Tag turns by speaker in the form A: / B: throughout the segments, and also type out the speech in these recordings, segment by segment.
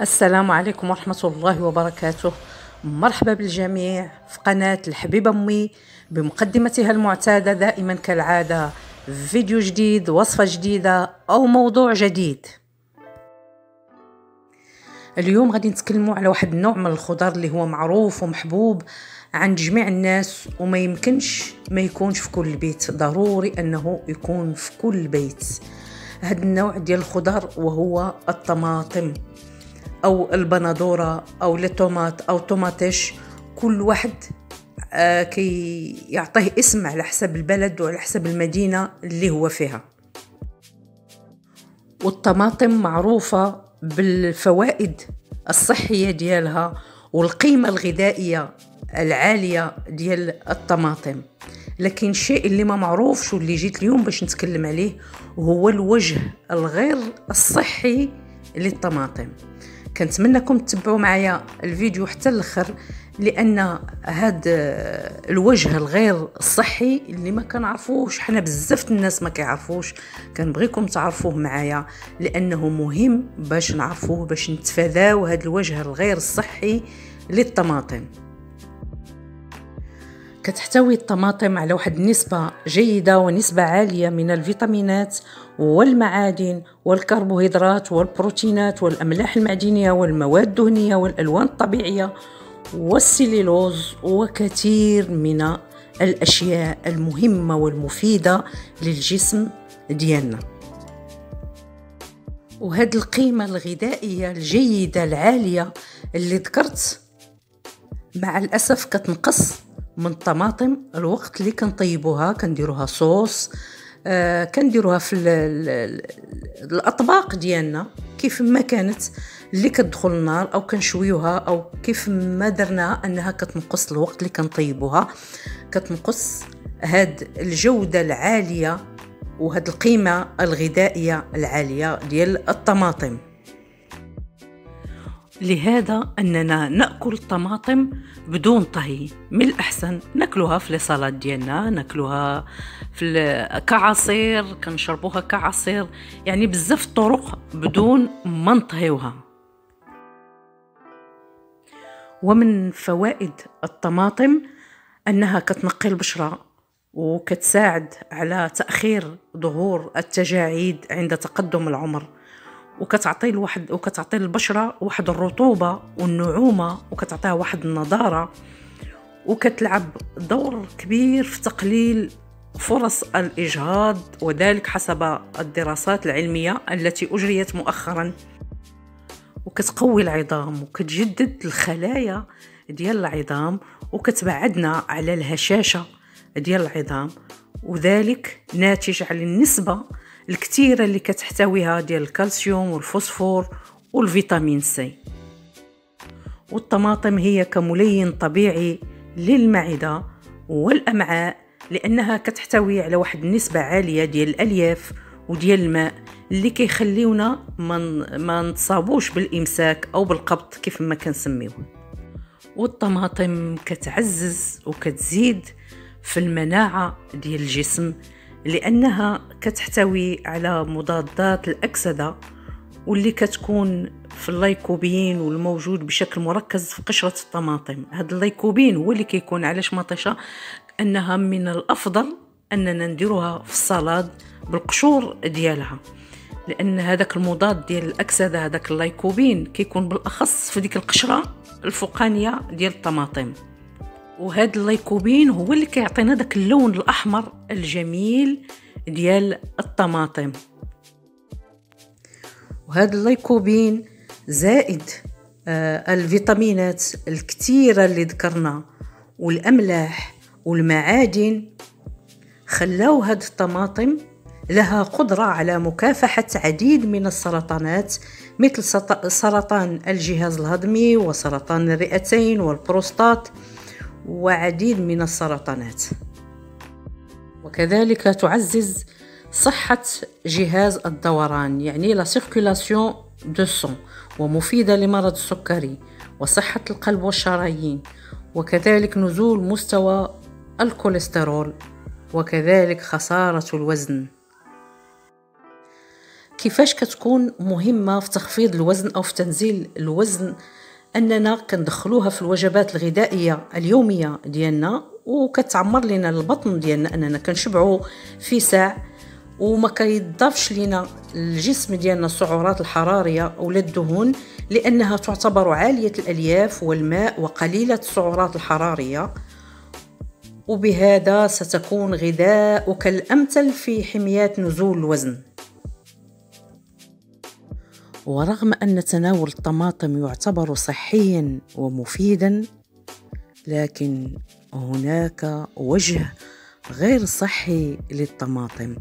A: السلام عليكم ورحمة الله وبركاته. مرحبا بالجميع في قناة الحبيبة أمي بمقدمتها المعتادة دائما كالعادة. فيديو جديد وصفة جديدة أو موضوع جديد. اليوم غادي نتكلموا على واحد النوع من الخضر اللي هو معروف ومحبوب عند جميع الناس وما يمكنش ما يكونش في كل بيت. ضروري أنه يكون في كل بيت. هذا النوع ديال الخضر وهو الطماطم. أو البندورة أو الطوماط أو طوماطيش كل واحد آه كي يعطيه اسم على حسب البلد وعلى حسب المدينة اللي هو فيها. والطماطم معروفة بالفوائد الصحية ديالها والقيمة الغذائية العالية ديال الطماطم. لكن الشيء اللي ما معروفش واللي جيت اليوم باش نتكلم عليه هو الوجه الغير الصحي للطماطم. كنتمنىكم تتبعوا معايا الفيديو حتى الأخر لأن هاد الوجه الغير صحي اللي ما كنعرفوش حنا بزاف الناس ما كيعرفوش كنبغيكم تعرفوه معايا لأنه مهم باش نعرفوه باش نتفاداو هاد الوجه الغير صحي للطماطم. كتحتوي الطماطم على واحد النسبة جيدة ونسبة عالية من الفيتامينات والمعادن والكربوهيدرات والبروتينات والأملاح المعدنية والمواد الدهنية والألوان الطبيعية والسليلوز وكثير من الأشياء المهمة والمفيدة للجسم ديالنا. وهاد القيمة الغذائية الجيدة العالية اللي ذكرت مع الأسف كتنقص من الطماطم الوقت اللي كنطيبوها كنديروها صوص آه كنديروها في الأطباق ديالنا. كيف ما كانت اللي كتدخل النار أو كنشويوها أو كيف ما درناها أنها كتنقص الوقت اللي كنطيبوها. كتنقص هاد الجودة العالية وهاد القيمة الغذائية العالية ديال الطماطم. لهذا أننا نأكل الطماطم بدون طهي من الأحسن ناكلوها في الصالات ديالنا ناكلوها في كعصير كنشربوها كعصير يعني بزاف الطرق بدون ما نطهيوها. ومن فوائد الطماطم أنها كتنقي البشرة وكتساعد على تأخير ظهور التجاعيد عند تقدم العمر. وكتعطي الواحد وكتعطي البشره واحد الرطوبة والنعومة وكتعطيها واحد النضارة. وكتلعب دور كبير في تقليل فرص الإجهاض وذلك حسب الدراسات العلمية التي أجريت مؤخرا. وكتقوي العظام وكتجدد الخلايا ديال العظام وكتبعدنا على الهشاشة ديال العظام. وذلك ناتج عن النسبة الكثيرة اللي كتحتويها ديال الكالسيوم والفوسفور والفيتامين سي. والطماطم هي كملين طبيعي للمعدة والأمعاء لأنها كتحتوي على واحد النسبة عالية ديال الألياف وديال الماء اللي كيخليونا ما نتصابوش بالإمساك أو بالقبض كيف ما كنسميوه. والطماطم كتعزز وكتزيد في المناعة ديال الجسم لأنها كتحتوي على مضادات الأكسدة واللي كتكون في اللايكوبين والموجود بشكل مركز في قشرة الطماطم. هذا اللايكوبين هو اللي كيكون علاش مطيشة؟ أنها من الأفضل أننا نديروها في ال salade بالقشور ديالها لأن هذاك المضاد ديال الأكسدة هذاك اللايكوبين كيكون بالأخص في ديك القشرة الفوقانية ديال الطماطم. وهذا اللايكوبين هو اللي كيعطينا داك اللون الأحمر الجميل ديال الطماطم. وهذا اللايكوبين زائد آه الفيتامينات الكثيرة اللي ذكرنا والأملاح والمعادن خلاو هاد الطماطم لها قدرة على مكافحة عديد من السرطانات مثل سرطان الجهاز الهضمي وسرطان الرئتين والبروستات. وعديد من السرطانات. وكذلك تعزز صحة جهاز الدوران يعني la circulation du sang ومفيدة لمرض السكري وصحة القلب والشرايين وكذلك نزول مستوى الكوليسترول وكذلك خسارة الوزن. كيفاش كتكون مهمة في تخفيض الوزن أو في تنزيل الوزن أننا كندخلوها في الوجبات الغذائية اليومية ديالنا وكتعمر لنا البطن ديالنا أننا كنشبعوا في ساع وما كيضافش لينا الجسم ديالنا السعرات الحرارية أو الدهون لأنها تعتبر عالية الألياف والماء وقليلة السعرات الحرارية. وبهذا ستكون غذاؤك الأمثل في حمايه نزول الوزن. ورغم أن تناول الطماطم يعتبر صحيا ومفيدا لكن هناك وجه غير صحي للطماطم.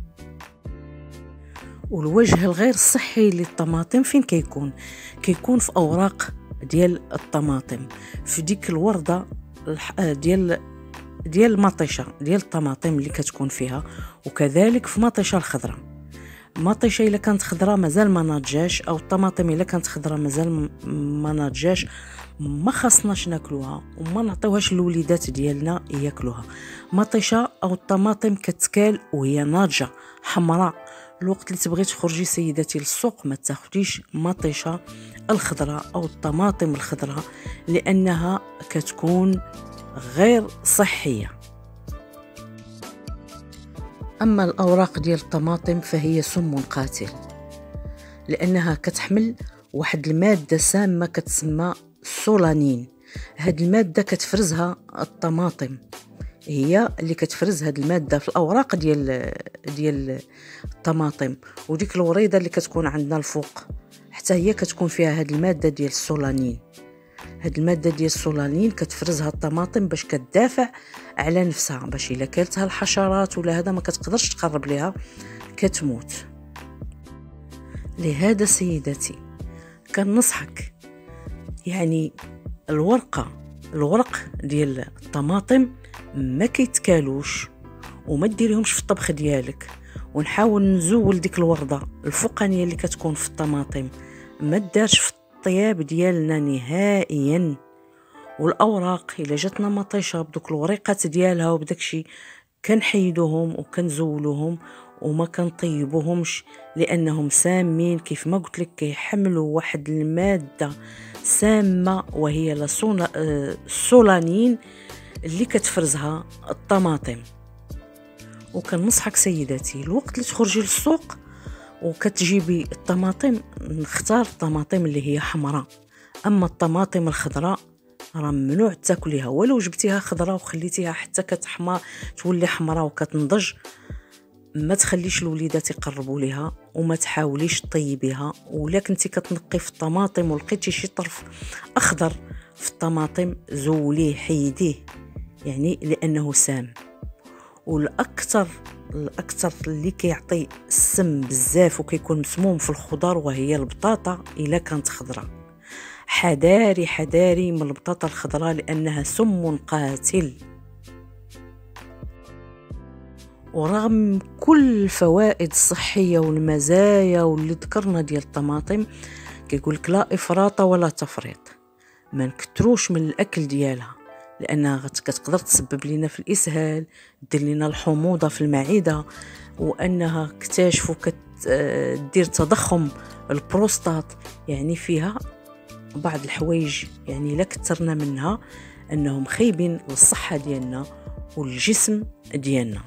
A: والوجه الغير صحي للطماطم فين كيكون؟ كيكون في أوراق ديال الطماطم في ديك الوردة ديال ديال المطيشة ديال الطماطم اللي كتكون فيها وكذلك في مطيشة الخضراء. مطيشة إلا كانت خضراء مازال ما ناضجاش أو الطماطم إلا كانت خضراء مازال ما ناضجاش. ما خاصناش ناكلوها وما نعطيوهاش للوليدات ديالنا ياكلوها. مطيشة أو الطماطم كتكال وهي ناضجة حمراء. الوقت اللي تبغي تخرجي سيداتي للسوق ما تاخديش مطيشة الخضراء أو الطماطم الخضراء لأنها كتكون غير صحية. أما الأوراق ديال الطماطم فهي سم قاتل لأنها كتحمل واحد المادة سامة كتسمى سولانين. هاد المادة كتفرزها الطماطم هي اللي كتفرز هاد المادة في الأوراق ديال ديال الطماطم وديك الوريدة اللي كتكون عندنا الفوق حتى هي كتكون فيها هاد المادة ديال السولانين. هاد المادة ديال السولانين كتفرزها الطماطم باش كتدافع على نفسها باش إلا كلتها الحشرات ولا هذا ما كتقدرش تقرب ليها كتموت. لهذا سيدتي كنصحك يعني الورقة الورق ديال الطماطم ما كيتكالوش وما ديريهمش في الطبخ ديالك. ونحاول نزول ديك الورده الفوقانية اللي كتكون في الطماطم ما دارش في الطياب ديالنا نهائيا. والأوراق إلا جاتنا مطيشه بدوك الوريقات ديالها وبداكشي كنحيدوهم وكنزولوهم وما كنطيبوهمش لأنهم سامين. كيف ما قلت لك كيحملوا واحد المادة سامة وهي السولانين اللي كتفرزها الطماطم. وكنصحك سيداتي الوقت اللي تخرجي للسوق وكتجيبي الطماطم نختار الطماطم اللي هي حمراء. أما الطماطم الخضراء راه ممنوع تاكليها. ولو جبتيها خضراء وخليتيها حتى كتحمى تولي حمراء وكتنضج ما تخليش الوليدات يقربوا ليها وما تحاوليش طيبيها ولا كنتي كتنقي في الطماطم ولقيتي شي طرف أخضر في الطماطم زوليه حيديه. يعني لأنه سام. والاكثر الأكثر اللي كيعطي السم بزاف وكيكون مسموم في الخضر وهي البطاطا إلا كانت خضراء. حذاري حذاري من البطاطا الخضراء لأنها سم قاتل. ورغم كل الفوائد الصحية والمزايا واللي ذكرنا ديال الطماطم كيقولك لا إفراط ولا تفريط. ما نكتروش من الأكل ديالها. لانها كتقدر تسبب لنا في الإسهال دير لنا الحموضة في المعدة وأنها اكتشفوا كدير تضخم البروستات. يعني فيها بعض الحوايج يعني لا كثرنا منها أنهم خايبين للصحة ديالنا والجسم ديالنا.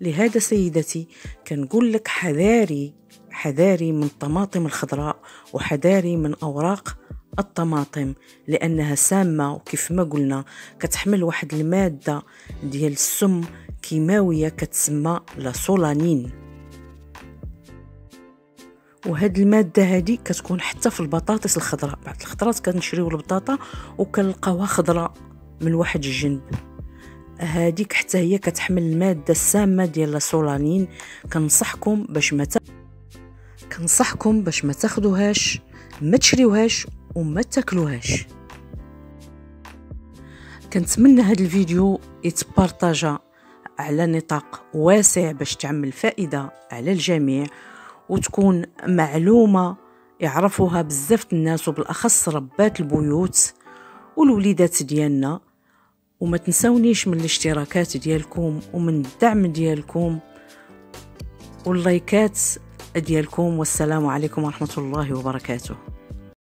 A: لهذا سيدتي كنقول لك حذاري حذاري من الطماطم الخضراء وحذاري من أوراق الطماطم لأنها سامة وكيف ما قلنا كتحمل واحد المادة ديال السم كيماوية كتسمى لا سولانين وهاد المادة هادي كتكون حتى في البطاطس الخضراء. بعض الخضرات كنشريو البطاطا وكنلقاوها خضراء من واحد الجنب. هاديك حتى هي كتحمل المادة السامة ديال السولانين كنصحكم باش ما كنصحكم باش ما تاخدوهاش ما تشريوهاش وما تاكلوهاش. كنتمنى هذا الفيديو يتبارطاجا على نطاق واسع باش تعمل فائدة على الجميع وتكون معلومة يعرفوها بزاف الناس وبالأخص ربات البيوت والوليدات ديالنا. وما تنسونيش من الاشتراكات ديالكم ومن الدعم ديالكم واللايكات ديالكم. والسلام عليكم ورحمة الله وبركاته.